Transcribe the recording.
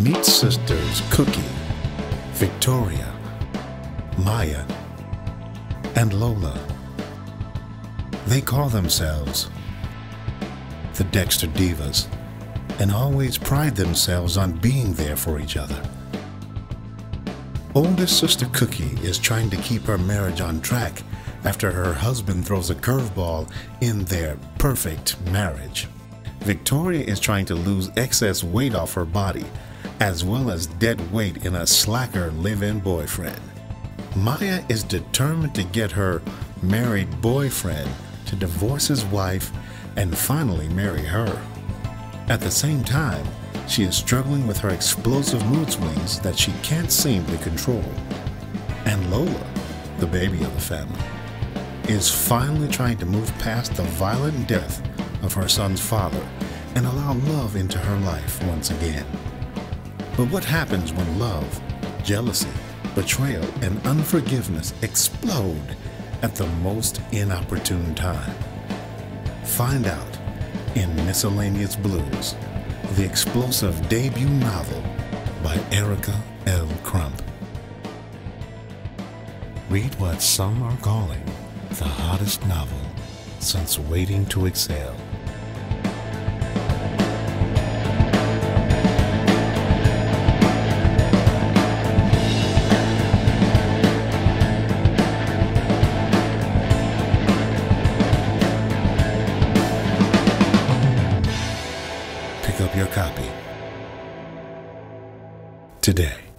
Meet sisters Cookie, Victoria, Maya, and Lola. They call themselves the Dexter Divas and always pride themselves on being there for each other. Oldest sister Cookie is trying to keep her marriage on track after her husband throws a curveball in their perfect marriage. Victoria is trying to lose excess weight off her body, as well as dead weight in a slacker live in boyfriend. Maya is determined to get her married boyfriend to divorce his wife and finally marry her. At the same time, she is struggling with her explosive mood swings that she can't seem to control. And Lola, the baby of the family, is finally trying to move past the violent death of her son's father and allow love into her life once again. But what happens when love, jealousy, betrayal, and unforgiveness explode at the most inopportune time? Find out in Miscellaneous Blues, the explosive debut novel by Erica L. Crump. Read what some are calling the hottest novel since Waiting to Exhale. Up your copy today.